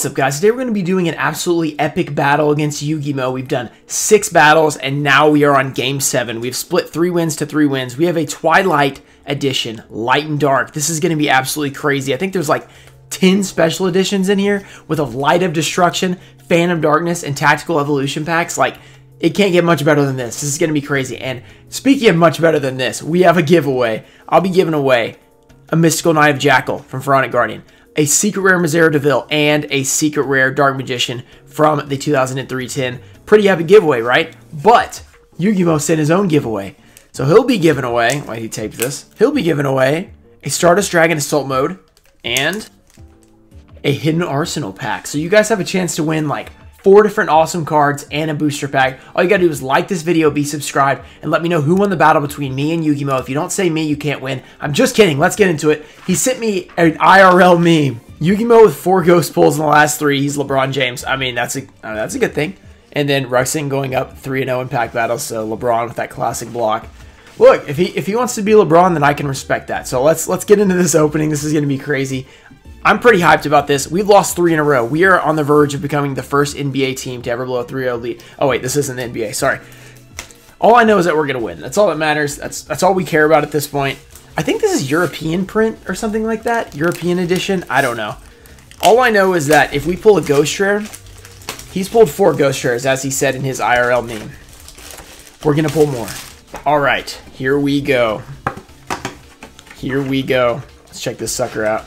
What's up guys, today we're going to be doing an absolutely epic battle against Yugimo. We've done six battles and now we are on game seven. We've split three wins to three wins. We have a Twilight edition, light and dark. This is going to be absolutely crazy. I think there's like 10 special editions in here with a Light of Destruction, Phantom Darkness, and Tactical Evolution packs. Like, it can't get much better than this. This is going to be crazy. And speaking of much better than this, we have a giveaway. I'll be giving away a Mystical Knight of Jackal from Pharaonic Guardian a secret rare Mazera Deville, and a secret rare Dark Magician from the 2003 tin. Pretty epic giveaway, right? But Yugimo sent his own giveaway. So he'll be giving away, why he taped this, he'll be giving away a Stardust Dragon Assault Mode and a Hidden Arsenal pack. So you guys have a chance to win like four different awesome cards, and a booster pack. All you gotta do is like this video, be subscribed, and let me know who won the battle between me and Yugimo. If you don't say me, you can't win. I'm just kidding. Let's get into it. He sent me an IRL meme. Yugimo with four ghost pulls in the last three. He's LeBron James. I mean, that's a uh, that's a good thing. And then Ruxin going up 3-0 in pack battles, so LeBron with that classic block. Look, if he if he wants to be LeBron, then I can respect that. So let's let's get into this opening. This is going to be crazy. I'm pretty hyped about this. We've lost three in a row. We are on the verge of becoming the first NBA team to ever blow a 3-0 lead. Oh wait, this isn't the NBA. Sorry. All I know is that we're gonna win. That's all that matters. That's that's all we care about at this point. I think this is European print or something like that. European edition. I don't know. All I know is that if we pull a ghost rare, he's pulled four ghost rares as he said in his IRL meme. We're gonna pull more. All right, here we go. Here we go. Let's check this sucker out.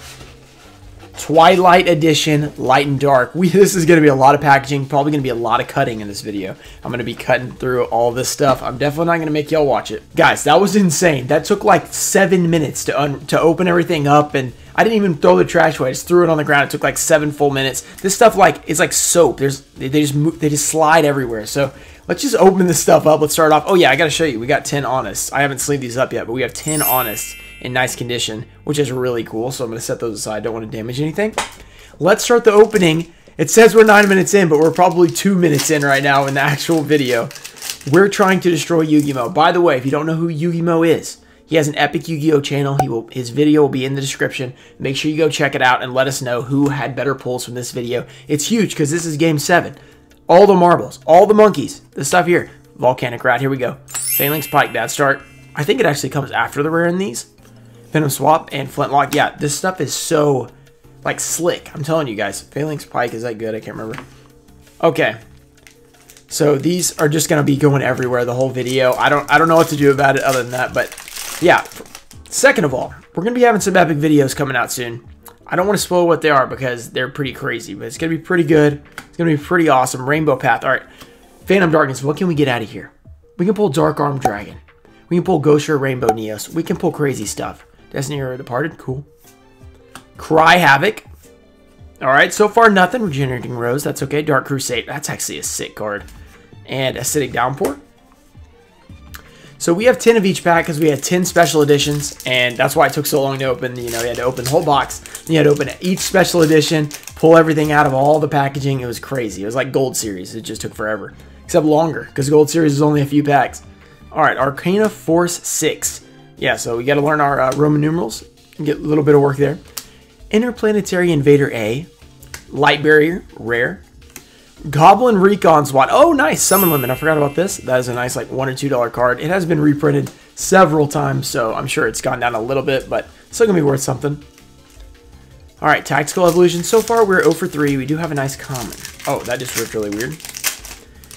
Twilight Edition, Light and Dark. We This is going to be a lot of packaging, probably going to be a lot of cutting in this video. I'm going to be cutting through all this stuff. I'm definitely not going to make y'all watch it. Guys, that was insane. That took like seven minutes to, to open everything up, and I didn't even throw the trash away. I just threw it on the ground. It took like seven full minutes. This stuff like it's like soap. There's They, just move, they just slide everywhere. So let's just open this stuff up. Let's start off. Oh yeah, I got to show you. We got 10 Honest. I haven't sleeved these up yet, but we have 10 Honest in nice condition, which is really cool. So I'm going to set those aside. Don't want to damage anything. Let's start the opening. It says we're nine minutes in, but we're probably two minutes in right now in the actual video. We're trying to destroy Yugimo. By the way, if you don't know who Yugimo is, he has an epic Yu-Gi-Oh channel. He will his video will be in the description. Make sure you go check it out and let us know who had better pulls from this video. It's huge because this is game seven. All the marbles, all the monkeys, the stuff here. Volcanic Rat, here we go. Phalanx Pike, bad start. I think it actually comes after the rare in these. Venom Swap, and Flintlock. Yeah, this stuff is so, like, slick. I'm telling you guys. Phalanx Pike, is that good? I can't remember. Okay. So these are just going to be going everywhere the whole video. I don't I don't know what to do about it other than that. But, yeah. Second of all, we're going to be having some epic videos coming out soon. I don't want to spoil what they are because they're pretty crazy. But it's going to be pretty good. It's going to be pretty awesome. Rainbow Path. All right. Phantom Darkness. What can we get out of here? We can pull Dark Arm Dragon. We can pull Ghost Rainbow Neos. We can pull crazy stuff. Destiny Hero Departed, cool. Cry Havoc. Alright, so far nothing. Regenerating Rose, that's okay. Dark Crusade, that's actually a sick card. And Acidic Downpour. So we have 10 of each pack because we had 10 special editions, and that's why it took so long to open. You know, you had to open the whole box, you had to open each special edition, pull everything out of all the packaging. It was crazy. It was like Gold Series. It just took forever. Except longer, because Gold Series is only a few packs. Alright, Arcana Force 6 yeah, so we got to learn our uh, Roman numerals and get a little bit of work there. Interplanetary Invader A, Light Barrier, rare. Goblin Recon Squad. Oh, nice. Summon Limit. I forgot about this. That is a nice, like, $1 or $2 card. It has been reprinted several times, so I'm sure it's gone down a little bit, but still to be worth something. All right, Tactical Evolution. So far, we're 0 for 3. We do have a nice common. Oh, that just ripped really weird.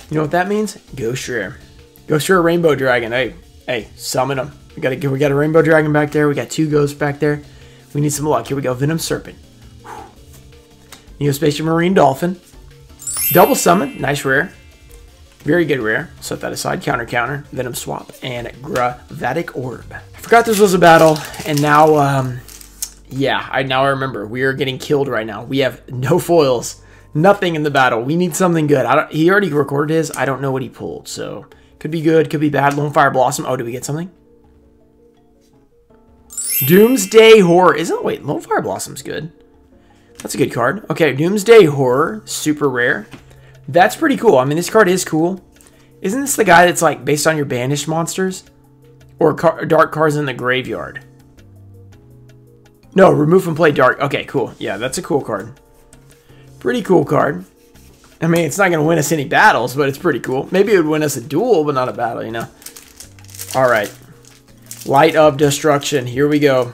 You know what that means? Ghost Rare. Ghost Rare Rainbow Dragon. Hey, hey, summon them. We got a, we got a rainbow dragon back there. We got two ghosts back there. We need some luck. Here we go. Venom Serpent. Neo-Spacian Marine Dolphin. Double Summon. Nice rare. Very good rare. Set that aside. Counter, counter. Venom Swap. And Gravitic Orb. I forgot this was a battle. And now, um, yeah, I now I remember. We are getting killed right now. We have no foils. Nothing in the battle. We need something good. I don't, he already recorded his. I don't know what he pulled. So, could be good. Could be bad. Lone Fire Blossom. Oh, did we get something? Doomsday Horror. Isn't, it? wait, Lone Fire Blossom's good. That's a good card. Okay, Doomsday Horror, super rare. That's pretty cool. I mean, this card is cool. Isn't this the guy that's like based on your banished monsters? Or car dark cards in the graveyard? No, remove from play dark. Okay, cool. Yeah, that's a cool card. Pretty cool card. I mean, it's not going to win us any battles, but it's pretty cool. Maybe it would win us a duel, but not a battle, you know? All right. Light of Destruction. Here we go.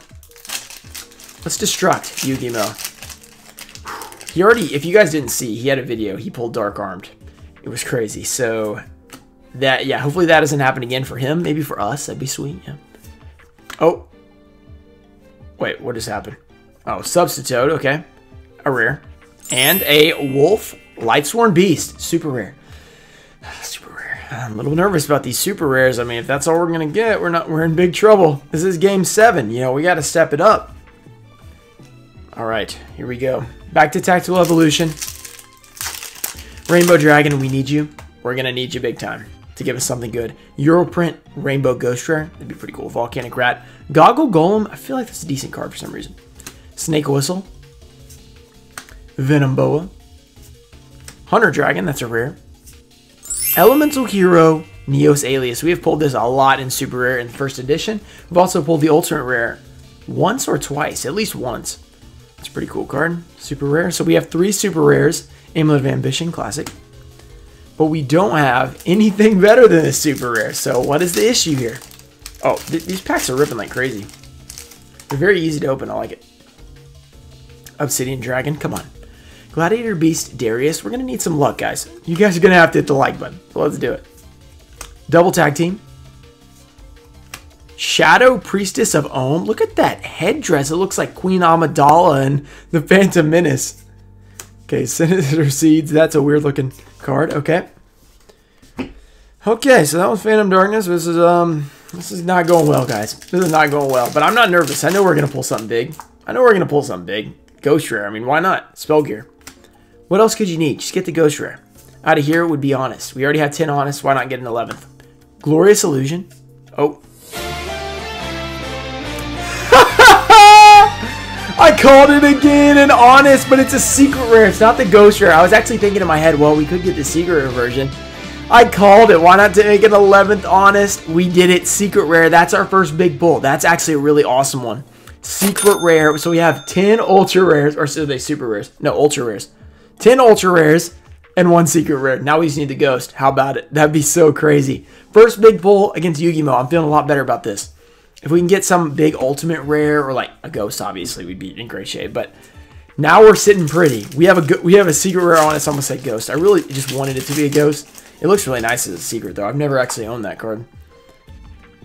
Let's destruct Yugimo. He already, if you guys didn't see, he had a video. He pulled Dark Armed. It was crazy. So, that, yeah, hopefully that doesn't happen again for him. Maybe for us. That'd be sweet, yeah. Oh. Wait, what just happened? Oh, Substitute. Okay. A rare. And a Wolf Lightsworn Beast. Super rare. Super rare. I'm a little nervous about these super rares. I mean, if that's all we're gonna get, we're not we're in big trouble. This is game seven. You know, we gotta step it up. Alright, here we go. Back to Tactical Evolution. Rainbow Dragon, we need you. We're gonna need you big time to give us something good. Europrint Rainbow Ghost Rare. That'd be pretty cool. Volcanic Rat. Goggle Golem. I feel like that's a decent card for some reason. Snake Whistle. Venom Boa. Hunter Dragon, that's a rare. Elemental Hero, Neos Alius. We have pulled this a lot in Super Rare in first edition. We've also pulled the Ultimate Rare once or twice, at least once. It's a pretty cool card. Super Rare. So we have three Super Rares. Amulet of Ambition, Classic. But we don't have anything better than a Super Rare. So what is the issue here? Oh, th these packs are ripping like crazy. They're very easy to open. I like it. Obsidian Dragon, come on. Gladiator Beast Darius. We're going to need some luck, guys. You guys are going to have to hit the like button. Let's do it. Double tag team. Shadow Priestess of Ohm. Look at that headdress. It looks like Queen Amidala and the Phantom Menace. Okay, Sinister Seeds. That's a weird looking card. Okay. Okay, so that was Phantom Darkness. This is um this is not going well, guys. This is not going well. But I'm not nervous. I know we're gonna pull something big. I know we're gonna pull something big. Ghost Rare. I mean, why not? Spell Gear. What else could you need? Just get the Ghost Rare. Out of here would be Honest. We already have 10 Honest. Why not get an 11th? Glorious Illusion. Oh. I called it again and honest, but it's a secret rare. It's not the ghost rare. I was actually thinking in my head, well, we could get the secret rare version. I called it. Why not make an 11th honest? We did it. Secret rare. That's our first big pull. That's actually a really awesome one. Secret rare. So we have 10 ultra rares, or so they super rares. No, ultra rares. 10 ultra rares and one secret rare. Now we just need the ghost. How about it? That'd be so crazy. First big pull against Yugimo. I'm feeling a lot better about this. If we can get some big ultimate rare or like a ghost, obviously we'd be in great shape. But now we're sitting pretty. We have a we have a secret rare on it. It's almost like ghost. I really just wanted it to be a ghost. It looks really nice as a secret though. I've never actually owned that card.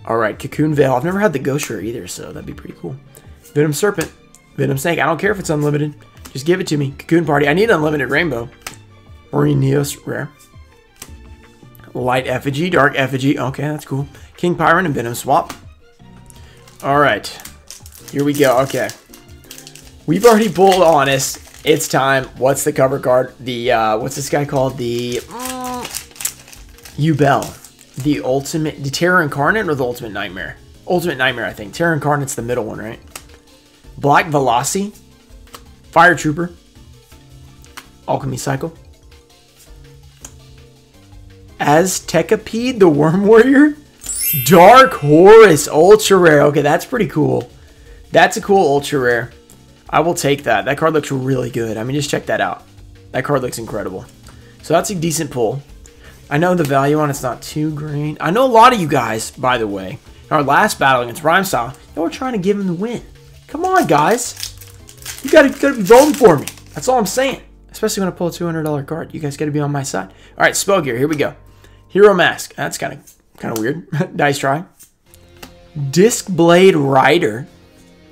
All right, Cocoon Veil. I've never had the ghost rare either, so that'd be pretty cool. Venom Serpent, Venom Snake. I don't care if it's unlimited. Just give it to me. Cocoon Party. I need unlimited rainbow. Neos rare. Light Effigy, Dark Effigy. Okay, that's cool. King Pyron and Venom Swap. Alright. Here we go. Okay. We've already pulled Honest. It's time. What's the cover card? The, uh, what's this guy called? The, uh, Yubel. The Ultimate, the Terror Incarnate or the Ultimate Nightmare? Ultimate Nightmare, I think. Terror Incarnate's the middle one, right? Black Velocity. Fire Trooper. Alchemy Cycle. Aztekipede, the Worm Warrior. Dark Horus, ultra rare. Okay, that's pretty cool. That's a cool ultra rare. I will take that. That card looks really good. I mean, just check that out. That card looks incredible. So that's a decent pull. I know the value on it's not too great. I know a lot of you guys, by the way, in our last battle against Rhyme Style, they were trying to give him the win. Come on, guys. You gotta, gotta be voting for me. That's all I'm saying. Especially when I pull a $200 card. You guys gotta be on my side. All right, Spell Gear. Here we go. Hero Mask. That's kind of kind of weird. Dice try. Disc Blade Rider.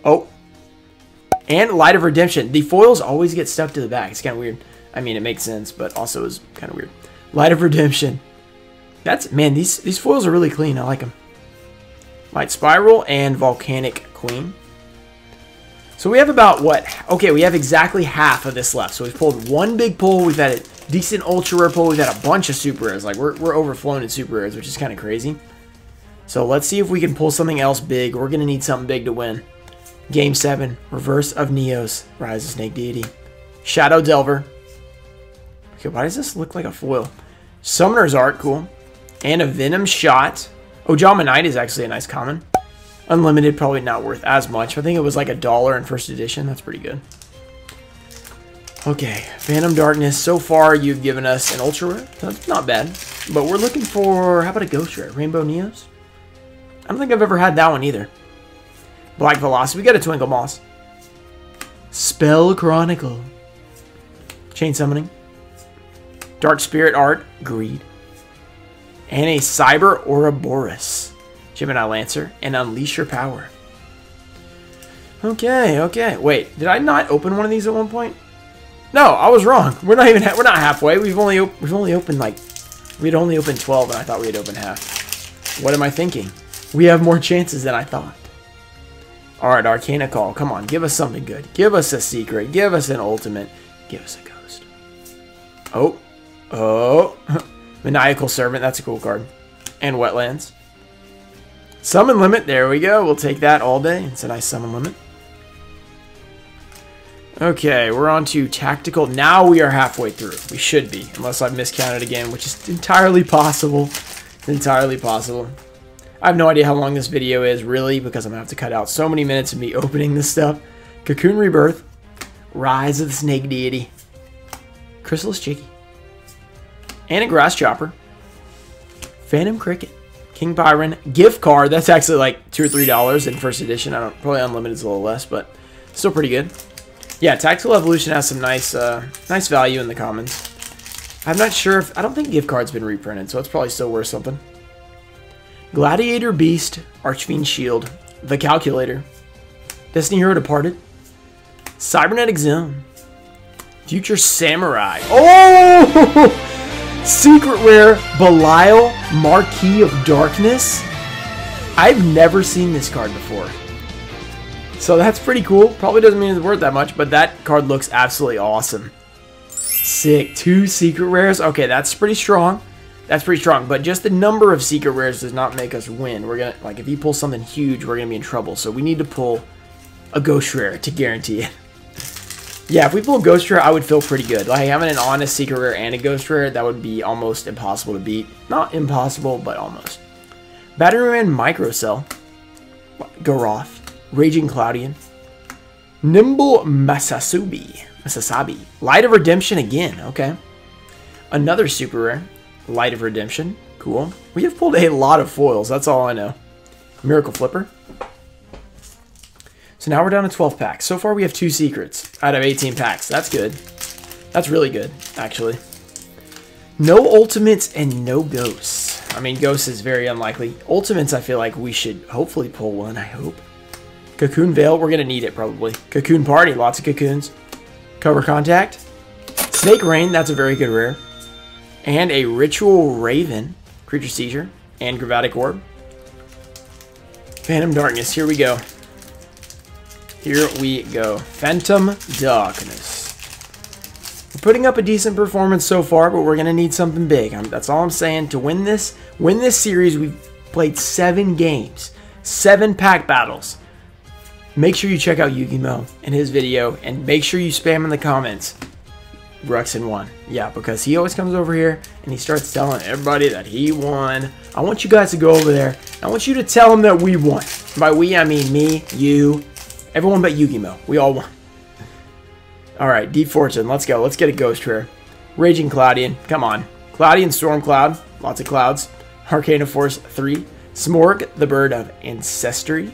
Oh. And Light of Redemption. The foils always get stuck to the back. It's kind of weird. I mean, it makes sense, but also is kind of weird. Light of Redemption. That's, man, these, these foils are really clean. I like them. Light Spiral and Volcanic Queen. So we have about, what? Okay, we have exactly half of this left. So we've pulled one big pull. We've had a decent ultra rare pull. We've had a bunch of super rares. Like, we're, we're overflowing in super rares, which is kind of crazy. So let's see if we can pull something else big. We're going to need something big to win. Game 7. Reverse of Neos. Rise of Snake Deity. Shadow Delver. Okay, why does this look like a foil? Summoner's Art, cool. And a Venom Shot. Oh, Ojama Knight is actually a nice common. Unlimited, probably not worth as much. I think it was like a dollar in first edition. That's pretty good. Okay, Phantom Darkness. So far, you've given us an Ultra Rare. That's not bad. But we're looking for, how about a Ghost Rare? Rainbow Neos? I don't think I've ever had that one either. Black Velocity. We got a Twinkle Moss. Spell Chronicle. Chain Summoning. Dark Spirit Art. Greed. And a Cyber Ouroboros. Gemini Lancer. And Unleash Your Power. Okay, okay. Wait, did I not open one of these at one point? No, I was wrong. We're not even we're not halfway. We've only we've only opened like we'd only opened 12 and I thought we'd open half. What am I thinking? We have more chances than I thought. Alright, Arcana Call. Come on, give us something good. Give us a secret. Give us an ultimate. Give us a ghost. Oh. Oh. Maniacal Servant. That's a cool card. And Wetlands. Summon Limit. There we go. We'll take that all day. It's a nice Summon Limit. Okay, we're on to Tactical. Now we are halfway through. We should be, unless I've miscounted again, which is entirely possible. Entirely possible. I have no idea how long this video is, really, because I'm going to have to cut out so many minutes of me opening this stuff. Cocoon Rebirth, Rise of the Snake Deity, Chrysalis Chicky, and a Grasschopper, Phantom Cricket, King Pyron, gift card. That's actually like two or three dollars in first edition. I don't probably unlimited is a little less, but still pretty good. Yeah, Tactical Evolution has some nice, uh, nice value in the commons. I'm not sure if I don't think gift card's been reprinted, so it's probably still worth something. Gladiator Beast, Archfiend Shield, The Calculator, Destiny Hero Departed, Cybernetic Zone, Future Samurai. Oh! Secret Rare Belial Marquis of Darkness. I've never seen this card before. So that's pretty cool. Probably doesn't mean it's worth that much, but that card looks absolutely awesome. Sick. Two secret rares. Okay, that's pretty strong. That's pretty strong, but just the number of secret rares does not make us win. We're gonna like if you pull something huge, we're gonna be in trouble. So we need to pull a ghost rare to guarantee it. Yeah, if we pull ghost rare, I would feel pretty good. Like having an honest secret rare and a ghost rare, that would be almost impossible to beat. Not impossible, but almost. Batteryman Microcell, Garoth, Raging Cloudian, Nimble Masasubi, Masasabi, Light of Redemption again. Okay, another super rare. Light of Redemption. Cool. We have pulled a lot of foils. That's all I know. Miracle Flipper. So now we're down to 12 packs. So far we have two secrets out of 18 packs. That's good. That's really good, actually. No ultimates and no ghosts. I mean, ghosts is very unlikely. Ultimates, I feel like we should hopefully pull one, I hope. Cocoon Veil, we're going to need it probably. Cocoon Party, lots of cocoons. Cover Contact. Snake Rain, that's a very good rare and a Ritual Raven, Creature Seizure, and Gravitic Orb. Phantom Darkness, here we go. Here we go. Phantom Darkness. We're putting up a decent performance so far, but we're going to need something big. that's all I'm saying. To win this, win this series, we've played seven games, seven pack battles. Make sure you check out Yugimo and his video, and make sure you spam in the comments Ruxin won. Yeah, because he always comes over here and he starts telling everybody that he won. I want you guys to go over there. I want you to tell him that we won. By we, I mean me, you, everyone but Yugimo. We all won. Alright, Deep Fortune. Let's go. Let's get a Ghost Rare. Raging Cloudian. Come on. Cloudian Storm Cloud. Lots of clouds. Arcana Force 3. Smorg, the Bird of Ancestry.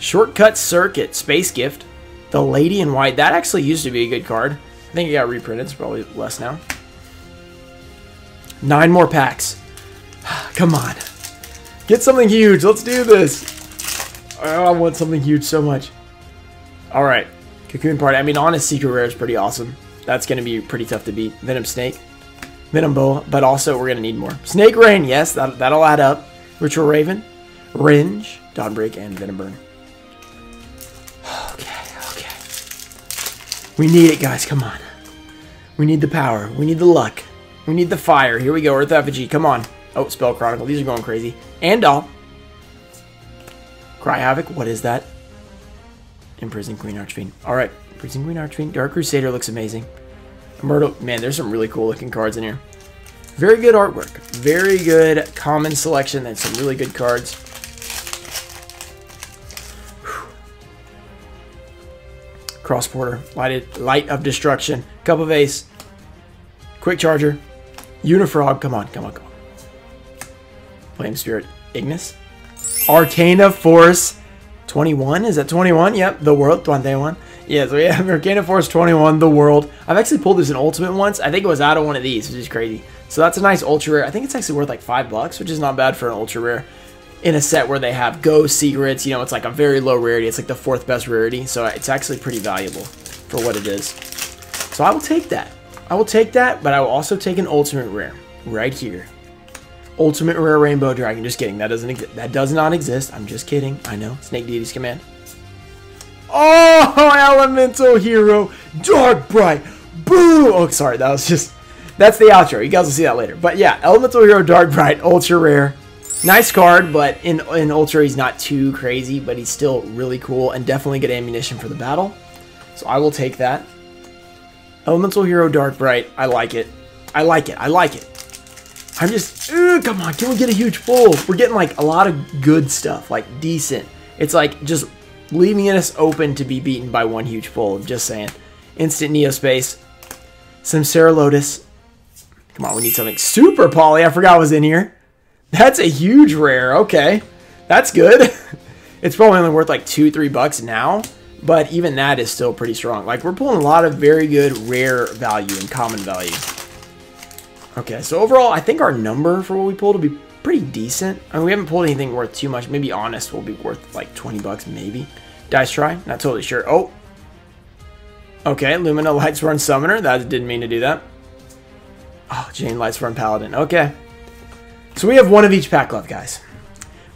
Shortcut Circuit. Space Gift. The Lady in White. That actually used to be a good card. I think it got reprinted. It's probably less now. Nine more packs. Come on. Get something huge. Let's do this. Oh, I want something huge so much. All right. Cocoon Party. I mean, Honest Secret Rare is pretty awesome. That's going to be pretty tough to beat. Venom Snake. Venom Boa. But also, we're going to need more. Snake Rain. Yes, that, that'll add up. Ritual Raven. Ringe. Dawnbreak. And Venom Burn. Okay, okay. We need it, guys. Come on. We need the power. We need the luck. We need the fire. Here we go. Earth Effigy. Come on. Oh, Spell Chronicle. These are going crazy. And all. Cry Havoc. What is that? Imprison Queen Archfiend. Alright. Imprison Queen Archfiend. Dark Crusader looks amazing. Myrtle. Man, there's some really cool looking cards in here. Very good artwork. Very good common selection and some really good cards. Cross Porter, lighted, Light of Destruction, Cup of Ace, Quick Charger, Unifrog, come on, come on, come on. Flame Spirit, Ignis, Arcana Force, 21, is that 21? Yep, the World, 21. Yeah, so we have Arcana Force 21, the World. I've actually pulled this in Ultimate once. I think it was out of one of these, which is crazy. So that's a nice Ultra Rare. I think it's actually worth like 5 bucks, which is not bad for an Ultra Rare in a set where they have Go Secrets. You know, it's like a very low rarity. It's like the fourth best rarity. So it's actually pretty valuable for what it is. So I will take that. I will take that, but I will also take an Ultimate Rare right here. Ultimate Rare Rainbow Dragon. Just kidding. That doesn't exist. That does not exist. I'm just kidding. I know. Snake Deity's Command. Oh, Elemental Hero. Dark Bright. Boo. Oh, sorry. That was just... That's the outro. You guys will see that later. But yeah, Elemental Hero Dark Bright. Ultra Rare. Nice card, but in, in Ultra he's not too crazy, but he's still really cool and definitely good ammunition for the battle. So I will take that. Elemental Hero Dark Bright, I like it. I like it, I like it. I'm just, ugh, come on, can we get a huge pull? We're getting like a lot of good stuff, like decent. It's like just leaving us open to be beaten by one huge pull, I'm just saying. Instant Neospace, Samsara Lotus. Come on, we need something super poly, I forgot was in here. That's a huge rare. Okay. That's good. it's probably only worth like two, three bucks now. But even that is still pretty strong. Like, we're pulling a lot of very good rare value and common value. Okay, so overall, I think our number for what we pulled will be pretty decent. I mean, we haven't pulled anything worth too much. Maybe Honest will be worth like 20 bucks, maybe. Dice try? Not totally sure. Oh. Okay, Lumina Lightsworn Summoner. That didn't mean to do that. Oh, Jain Lightsworn Paladin. Okay. So we have one of each pack left, guys.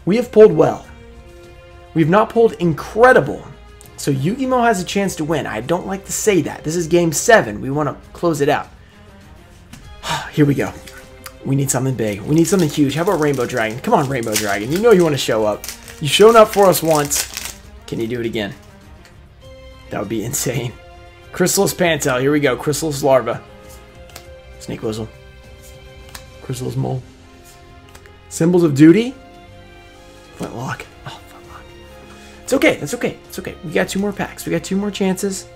We have pulled well. We've not pulled incredible. So Yugimo has a chance to win. I don't like to say that. This is game seven. We want to close it out. Here we go. We need something big. We need something huge. How about Rainbow Dragon? Come on, Rainbow Dragon. You know you want to show up. You've shown up for us once. Can you do it again? That would be insane. Chrysalis Pantail. Here we go. Chrysalis Larva. Snake Whistle. Chrysalis Mole. Symbols of duty? Flintlock. Oh, Flintlock. It's okay. That's okay. It's okay. We got two more packs. We got two more chances.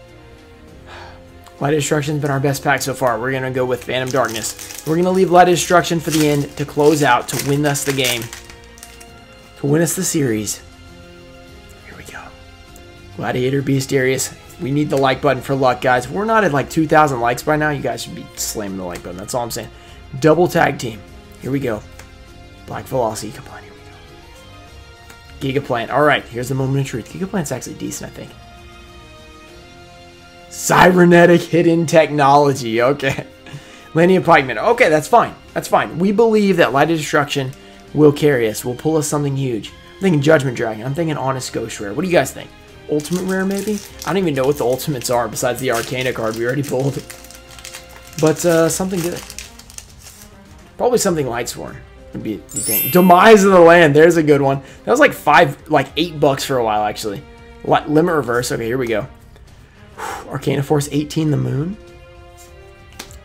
Light Destruction's been our best pack so far. We're going to go with Phantom Darkness. We're going to leave Light Destruction for the end to close out, to win us the game. To win us the series. Here we go. Gladiator Beastarius. We need the like button for luck, guys. If we're not at like 2,000 likes by now, you guys should be slamming the like button. That's all I'm saying. Double tag team. Here we go. Black Velocity. Come on, here we go. Gigaplant. Alright, here's the moment of truth. Gigaplant's actually decent, I think. Cybernetic Hidden Technology. Okay. Landium Pikeman. Okay, that's fine. That's fine. We believe that Light of Destruction will carry us. Will pull us something huge. I'm thinking Judgment Dragon. I'm thinking Honest Ghost Rare. What do you guys think? Ultimate Rare, maybe? I don't even know what the Ultimates are besides the Arcana card we already pulled. But, uh, something good. Probably something Lightsworn would be the thing. Demise of the Land. There's a good one. That was like five, like eight bucks for a while, actually. Limit Reverse. Okay, here we go. Arcana Force 18, the Moon.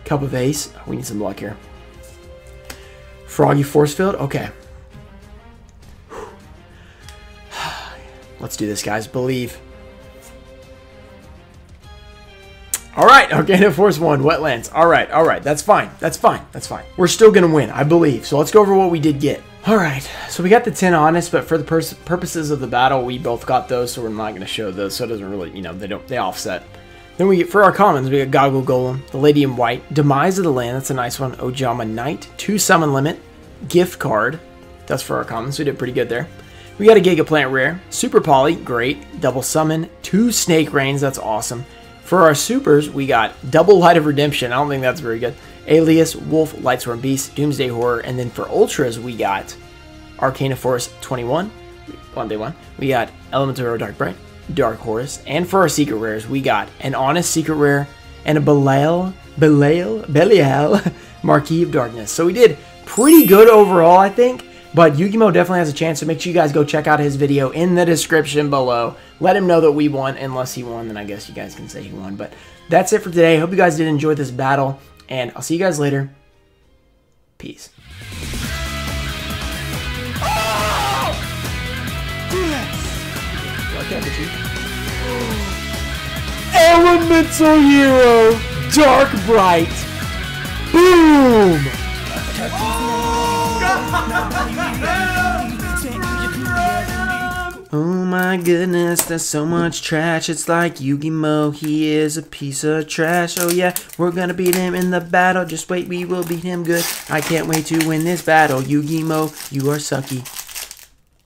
Cup of Ace. Oh, we need some luck here. Froggy Force Field. Okay. Let's do this, guys. Believe. All right, Arcana Force 1, Wetlands. All right, all right, that's fine. That's fine. That's fine. We're still going to win, I believe. So let's go over what we did get. All right, so we got the 10 honest, but for the purposes of the battle, we both got those, so we're not going to show those, so it doesn't really, you know, they don't, they offset. Then we get, for our commons, we got Goggle Golem, the Lady in White, Demise of the Land, that's a nice one, Ojama Knight, 2 Summon Limit, Gift Card, that's for our commons, we did pretty good there. We got a Giga Plant Rare, Super Poly, great, Double Summon, 2 Snake Rains, that's awesome. For our supers, we got Double Light of Redemption. I don't think that's very good. Alius, Wolf, Lightsworn Beast, Doomsday Horror, and then for Ultras, we got Arcana Force 21, on day one. We got Elemental Dark Bright, Dark Horus, and for our secret rares, we got an Honest Secret Rare and a Belial, Belial, Belial Marquis of Darkness. So we did pretty good overall, I think. But Yugimo definitely has a chance, so make sure you guys go check out his video in the description below. Let him know that we won. Unless he won, then I guess you guys can say he won. But that's it for today. Hope you guys did enjoy this battle, and I'll see you guys later. Peace. Elemental Hero, Dark Bright. Boom! Oh Oh my goodness, there's so much trash. It's like Yu-Gi-Oh! He is a piece of trash. Oh yeah, we're gonna beat him in the battle. Just wait, we will beat him good. I can't wait to win this battle. Yu-Gi-Oh! You are sucky.